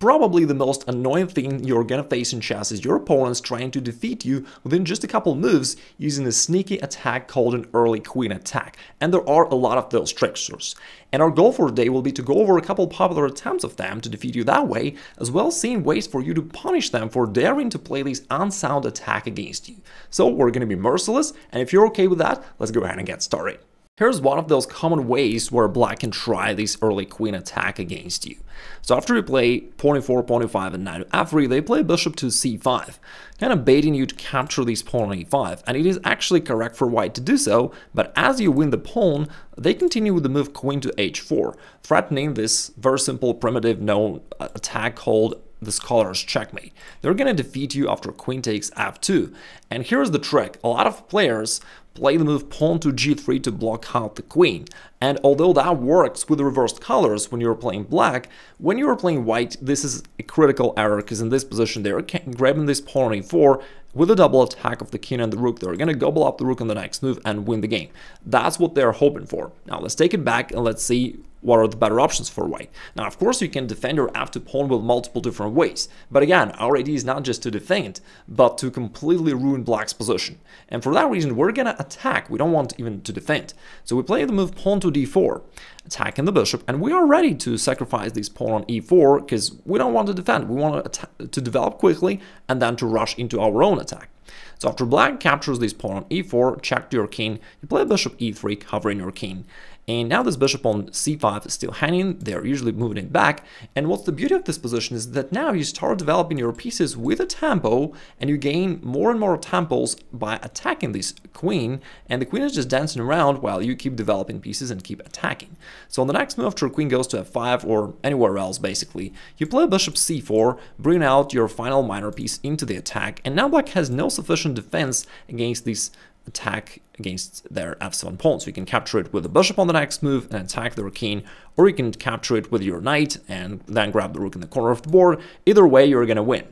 Probably the most annoying thing you're gonna face in chess is your opponents trying to defeat you within just a couple moves using a sneaky attack called an early queen attack, and there are a lot of those tricksters. And our goal for today will be to go over a couple popular attempts of them to defeat you that way, as well as seeing ways for you to punish them for daring to play this unsound attack against you. So we're gonna be merciless, and if you're okay with that, let's go ahead and get started. Here's one of those common ways where black can try this early queen attack against you. So after you play pawn e4, pawn e5, and knight to f3, they play bishop to c5, kind of baiting you to capture this pawn on e5, and it is actually correct for white to do so, but as you win the pawn, they continue with the move queen to h4, threatening this very simple primitive known uh, attack called the scholar's checkmate. They're going to defeat you after queen takes f2. And here's the trick. A lot of players play the move pawn to g3 to block out the queen. And although that works with reversed colors when you're playing black, when you're playing white, this is a critical error because in this position they're grabbing this pawn on e4 with a double attack of the king and the rook. They're going to gobble up the rook on the next move and win the game. That's what they're hoping for. Now let's take it back and let's see what are the better options for white. Now, of course, you can defend your f2 pawn with multiple different ways, but again, our idea is not just to defend, but to completely ruin black's position. And for that reason, we're gonna attack, we don't want even to defend. So we play the move pawn to d4, attacking the bishop, and we are ready to sacrifice this pawn on e4, because we don't want to defend, we want to, to develop quickly, and then to rush into our own attack. So after black captures this pawn on e4, check to your king, you play bishop e3, covering your king. And now this bishop on c5 is still hanging, they're usually moving it back. And what's the beauty of this position is that now you start developing your pieces with a tempo and you gain more and more tempos by attacking this queen. And the queen is just dancing around while you keep developing pieces and keep attacking. So on the next move after queen goes to f5 or anywhere else basically, you play bishop c4, bring out your final minor piece into the attack. And now black has no sufficient defense against these attack against their f7 pawn. So you can capture it with the bishop on the next move and attack their king, or you can capture it with your knight and then grab the rook in the corner of the board. Either way, you're to win.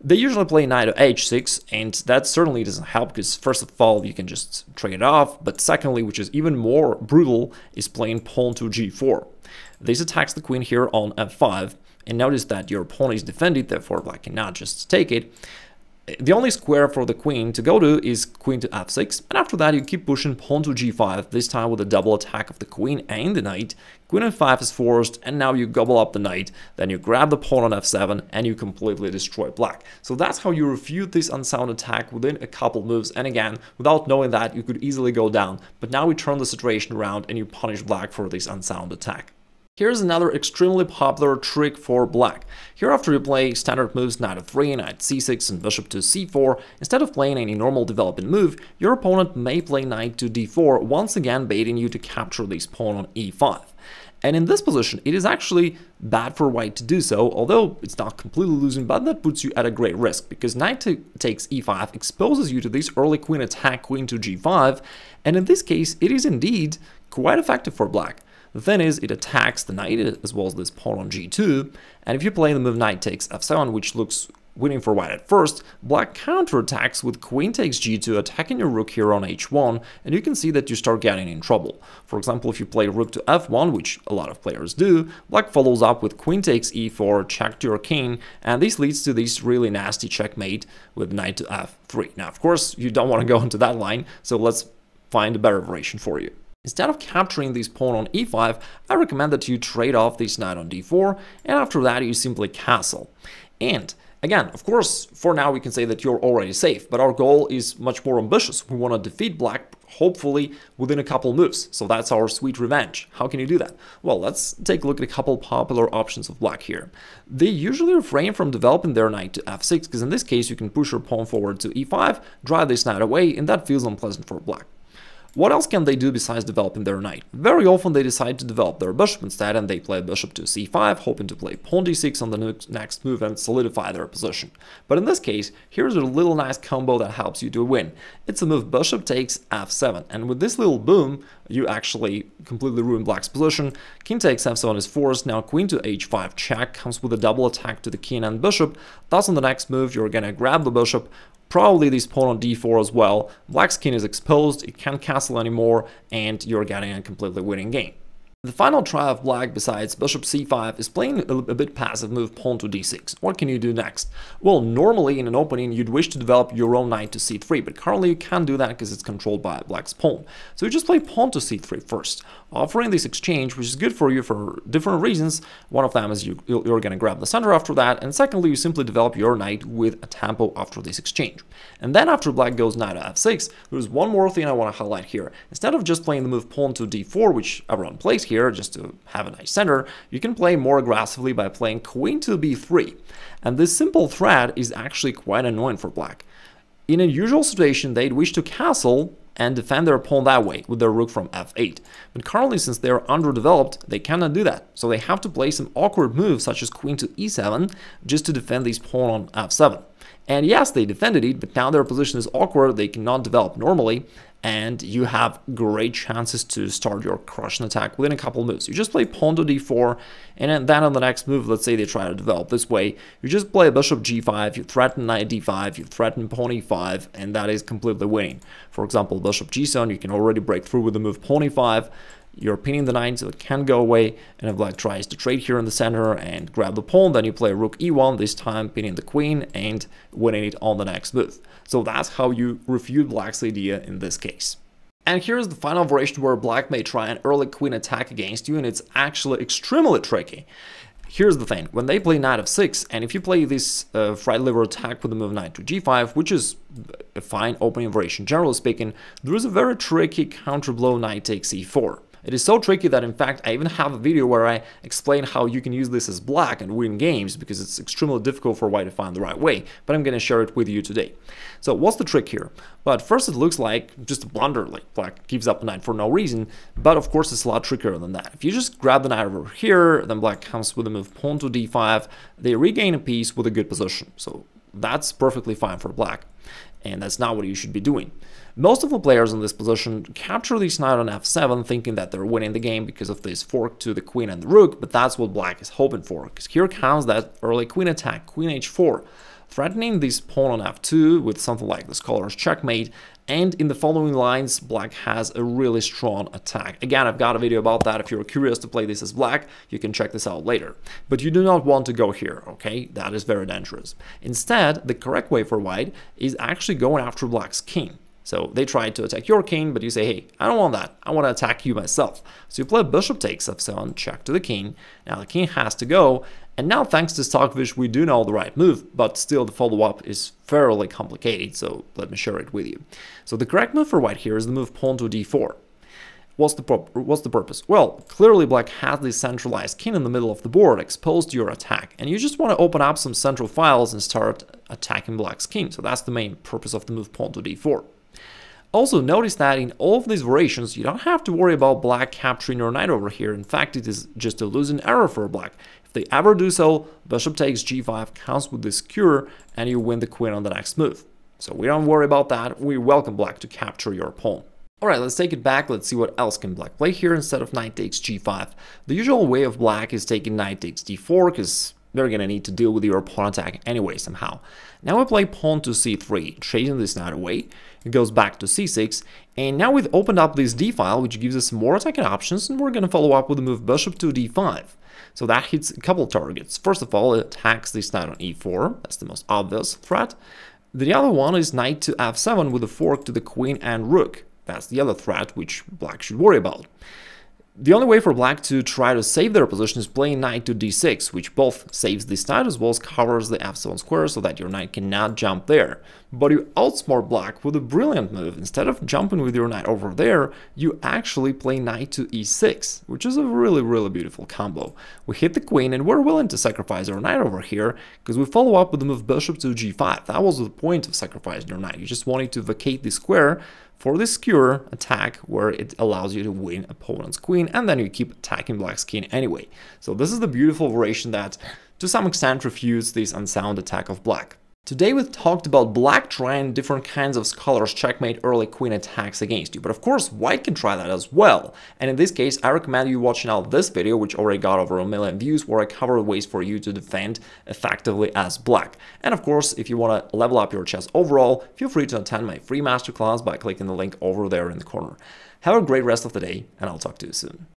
They usually play knight to h6, and that certainly doesn't help because first of all, you can just trade it off, but secondly, which is even more brutal, is playing pawn to g4. This attacks the queen here on f5, and notice that your pawn is defended, therefore black cannot just take it the only square for the queen to go to is queen to f6, and after that you keep pushing pawn to g5, this time with a double attack of the queen and the knight. Queen f5 is forced, and now you gobble up the knight, then you grab the pawn on f7, and you completely destroy black. So that's how you refute this unsound attack within a couple moves, and again, without knowing that, you could easily go down, but now we turn the situation around and you punish black for this unsound attack. Here's another extremely popular trick for black. Here after you play standard moves knight f3, knight c6 and bishop to c4, instead of playing any normal development move, your opponent may play knight to d4, once again baiting you to capture this pawn on e5. And in this position, it is actually bad for white to do so, although it's not completely losing, but that puts you at a great risk, because knight takes e5 exposes you to this early queen attack queen to g5, and in this case, it is indeed quite effective for black. The thing is, it attacks the knight as well as this pawn on g2, and if you play the move knight takes f7, which looks winning for white at first, black counterattacks with queen takes g2, attacking your rook here on h1, and you can see that you start getting in trouble. For example, if you play rook to f1, which a lot of players do, black follows up with queen takes e4, check to your king, and this leads to this really nasty checkmate with knight to f3. Now, of course, you don't want to go into that line, so let's find a better variation for you. Instead of capturing this pawn on e5, I recommend that you trade off this knight on d4, and after that you simply castle. And Again, of course, for now we can say that you're already safe, but our goal is much more ambitious. We want to defeat black, hopefully within a couple moves. So that's our sweet revenge. How can you do that? Well, let's take a look at a couple popular options of black here. They usually refrain from developing their knight to f6, because in this case you can push your pawn forward to e5, drive this knight away, and that feels unpleasant for black. What else can they do besides developing their knight? Very often they decide to develop their bishop instead and they play bishop to c5, hoping to play pawn d6 on the next move and solidify their position. But in this case, here's a little nice combo that helps you to win. It's a move bishop takes f7, and with this little boom, you actually completely ruin black's position. King takes f7 is forced, now queen to h5 check comes with a double attack to the king and bishop, thus on the next move you're gonna grab the bishop, Probably this pawn on d4 as well. Black's king is exposed, it can't castle anymore, and you're getting a completely winning game. The final try of black besides bishop c5 is playing a, bit passive move pawn to d6. What can you do next? Well, normally in an opening you'd wish to develop your own knight to c3, but currently you can't do that because it's controlled by black's pawn. So you just play pawn to c3 first, offering this exchange, which is good for you for different reasons. One of them is you, you're going to grab the center after that, and secondly you simply develop your knight with a tempo after this exchange. And then after black goes knight to f6, there's one more thing I want to highlight here. Instead of just playing the move pawn to d4, which everyone plays here just to have a nice center, you can play more aggressively by playing queen to b3. And this simple threat is actually quite annoying for black. In a usual situation, they'd wish to castle and defend their pawn that way with their rook from f8. But currently, since they're underdeveloped, they cannot do that. So they have to play some awkward moves such as queen to e7 just to defend this pawn on f7. And yes, they defended it, but now their position is awkward, they cannot develop normally, and you have great chances to start your crushing attack within a couple moves. You just play pawn to d4, and then on the next move, let's say they try to develop this way, you just play bishop g5, you threaten knight d5, you threaten pawn e5, and that is completely winning. For example, bishop g7, you can already break through with the move pawn e5, you're pinning the knight so it can go away, and if black tries to trade here in the center and grab the pawn, then you play rook e1, this time pinning the queen and winning it on the next move. So that's how you refute black's idea in this case. And here's the final variation where black may try an early queen attack against you, and it's actually extremely tricky. Here's the thing, when they play knight f6, and if you play this uh, Fried Liver attack with the move knight to g5, which is a fine opening variation generally speaking, there is a very tricky counter blow knight takes e4. It is so tricky that in fact I even have a video where I explain how you can use this as black and win games because it's extremely difficult for white to find the right way, but I'm gonna share it with you today. So what's the trick here? But first it looks like just a blunder, like black gives up knight for no reason, but of course it's a lot trickier than that. If you just grab the knight over here, then black comes with a move pawn to d5, they regain a piece with a good position. So that's perfectly fine for black and that's not what you should be doing. Most of the players in this position capture this knight on f7 thinking that they're winning the game because of this fork to the queen and the rook, but that's what black is hoping for, because here comes that early queen attack, queen h4, threatening this pawn on f2 with something like the scholar's checkmate, and in the following lines, black has a really strong attack. Again, I've got a video about that. If you're curious to play this as black, you can check this out later. But you do not want to go here, okay? That is very dangerous. Instead, the correct way for white is actually going after black's king. So they try to attack your king, but you say, hey, I don't want that. I want to attack you myself. So you play bishop takes f7, check to the king. Now the king has to go. And now thanks to Stockfish, we do know the right move, but still the follow-up is fairly complicated, so let me share it with you. So the correct move for white here is the move pawn to d4. What's the, what's the purpose? Well, clearly black has this centralized king in the middle of the board exposed to your attack, and you just want to open up some central files and start attacking black's king. So that's the main purpose of the move pawn to d4. Also notice that in all of these variations, you don't have to worry about black capturing your knight over here. In fact, it is just a losing error for black. If they ever do so, bishop takes g5 counts with this skewer and you win the queen on the next move. So we don't worry about that, we welcome black to capture your pawn. Alright, let's take it back, let's see what else can black play here instead of knight takes g5. The usual way of black is taking knight takes d4, because they're gonna need to deal with your pawn attack anyway somehow. Now we play pawn to c3, chasing this knight away, it goes back to c6, and now we've opened up this d file, which gives us more attacking options, and we're gonna follow up with the move bishop to d5. So that hits a couple targets. First of all, it attacks this knight on e4, that's the most obvious threat. The other one is knight to f7 with a fork to the queen and rook. That's the other threat which black should worry about. The only way for black to try to save their position is playing knight to d6, which both saves this knight as well as covers the f7 square so that your knight cannot jump there. But you outsmart black with a brilliant move. Instead of jumping with your knight over there, you actually play knight to e6, which is a really, really beautiful combo. We hit the queen and we're willing to sacrifice our knight over here because we follow up with the move bishop to g5. That was the point of sacrificing your knight. You just wanted to vacate the square for this skewer attack where it allows you to win opponent's queen and then you keep attacking black's king anyway. So this is the beautiful variation that to some extent refutes this unsound attack of black. Today we talked about black trying different kinds of scholars checkmate early queen attacks against you, but of course white can try that as well. And in this case, I recommend you watching out this video, which already got over a million views, where I cover ways for you to defend effectively as black. And of course, if you want to level up your chess overall, feel free to attend my free masterclass by clicking the link over there in the corner. Have a great rest of the day, and I'll talk to you soon.